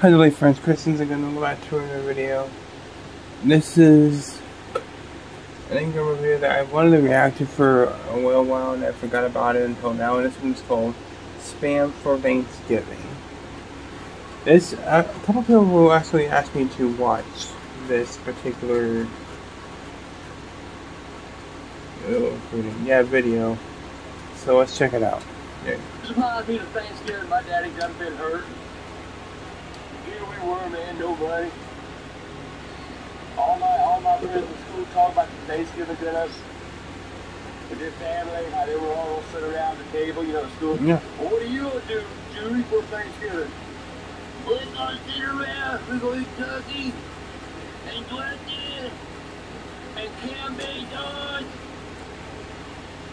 Hello friends, Christians are gonna go back to another video. This is an income review that I wanted to react to for a while while and I forgot about it until now and this one's called Spam for Thanksgiving. This uh, a couple people will actually ask me to watch this particular oh, yeah video. So let's check it out. Yeah. This reminds me of Thanksgiving my daddy got a bit hurt were, man, no money. All my all my friends in school talk about the Thanksgiving dinners with their family, how they were all sit around the table, you know, school. Yeah. Well, what are you gonna do, Judy, for Thanksgiving? We're gonna sit around, we're gonna eat turkey and turkey and canned dogs.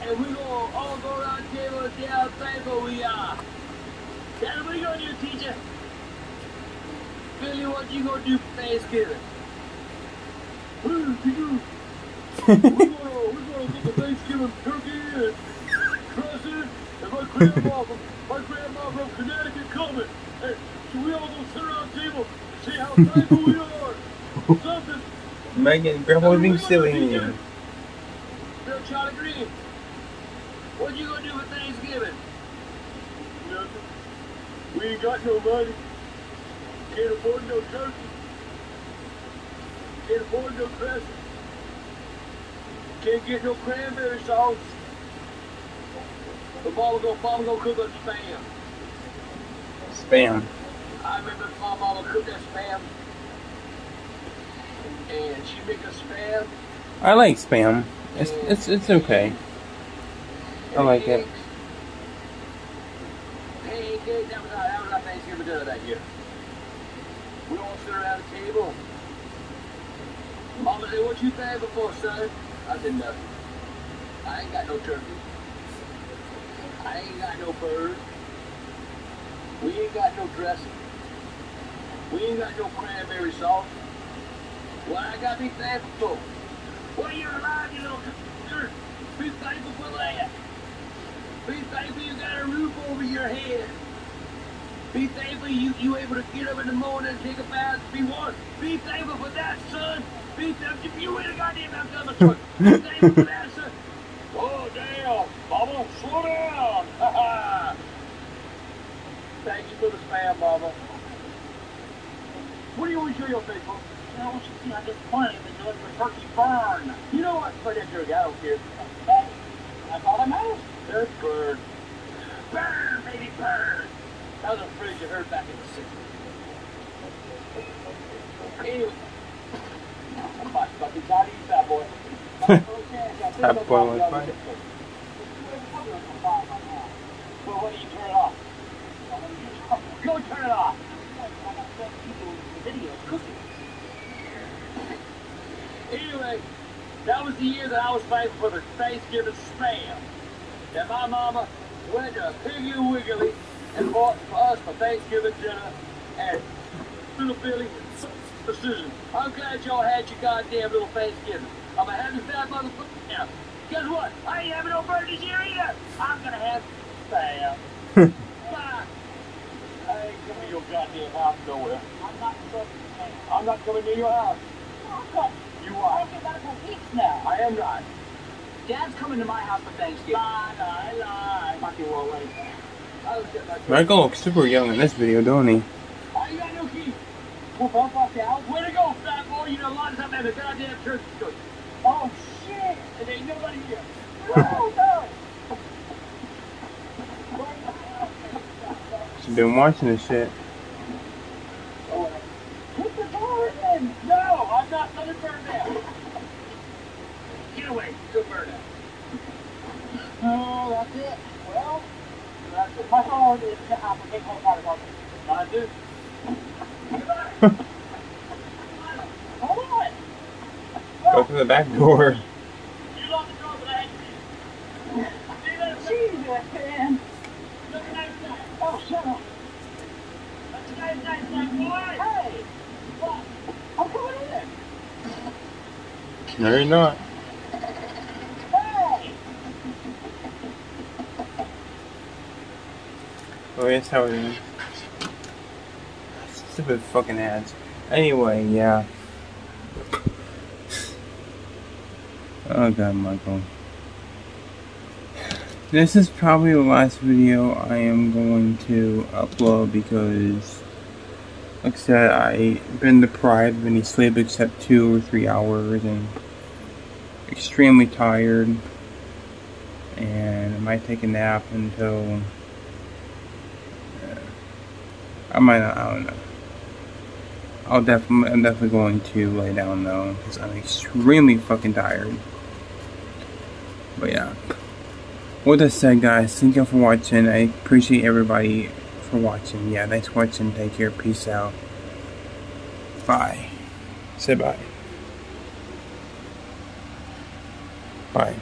And we're gonna all go around the table and see how thankful we are. That's what you gonna do, teacher. Billy, what you gonna do for Thanksgiving? Hey, you we're, gonna, we're gonna get the Thanksgiving turkey and dressing, and my grandma from my grandma from Connecticut coming. Hey, so we all gonna sit around the table and see how thankful we are. Something. Megan, grandma's being silly here. Bill Charlie Green, what you gonna do for Thanksgiving? Nothing. We ain't got no money. Can't afford no turkey. Can't afford no dressing. Can't get no cranberry sauce. But mama gonna, mama gonna cook up spam. Spam. I remember my mama cooked that spam. And she make a spam. I like spam. It's it's it's okay. I like it. Pancakes. That was our, that was our Thanksgiving dinner that year. Sit around the table. Mama said, what you thankful before, son? I said, nothing. I ain't got no turkey. I ain't got no bird. We ain't got no dressing. We ain't got no cranberry sauce. What I got to be thankful for? Well, you're alive, you little Be thankful for that. Be thankful you got a roof over your head. Be thankful you, you able to get up in the morning and take a bath, be warm. Be thankful for that, son. Be thankful. You ain't a goddamn I'm telling the Be thankful for that, son. Oh, damn. Mama, slow down. Thank you for the spam, Mama. What do you want to show your face for? I want you to see how disappointed I've been doing for turkey burn. You know what? Put that turkey. I don't care. Hey, that's all that matters. That's burn. Burn, baby, burn. That was a phrase you heard back in the 60s. Anyway. To fucking of you, fat boy. Fat boy was fine. Don't you turn it off? Go turn it off. Anyway, that was the year that I was fighting for the Thanksgiving spam. And my mama went to Piggly Wiggly and bought for us for Thanksgiving dinner at Little Billy Susan. I'm glad y'all had your goddamn little Thanksgiving. I'm a happy fat motherfucker now. Guess what? I ain't having no birthday this year either. I'm gonna have spam. Bye. I ain't coming to your goddamn house nowhere. I'm not coming. I'm not coming to your house. Oh, you are. I've been back for weeks now. I am not. Dad's coming to my house for Thanksgiving. Lie, lie, lie. Fucking. Michael looks super young in this video, don't he? Oh, you got no bump off out. Way to go, fat boy. You know, a lot of times I have goddamn church. Oh, shit. And ain't nobody here. No. She's been watching this shit. Put the door in. No, I'm not letting it burn down. Get away. Go. Oh, that's it. Well, my phone is the application protocol. I do. Hold on. Go through the back door. You locked the door, but I had to. See that? Jesus, man. Look at that. Oh, shut up. That's a nice, nice, nice boy. Hey. What? I'm coming in. No, you're not. Oh, yes, how are you? stupid fucking ads. Anyway, yeah. Oh god, Michael. This is probably the last video I am going to upload because, like I said, I've been deprived of any sleep except two or three hours and extremely tired. And I might take a nap until. I might not, I don't know. I'll definitely, I'm definitely going to lay down though, because I'm extremely fucking tired. But yeah. With that said, guys, thank y'all for watching. I appreciate everybody for watching. Yeah, thanks for watching. Take care. Peace out. Bye. Say bye. Bye.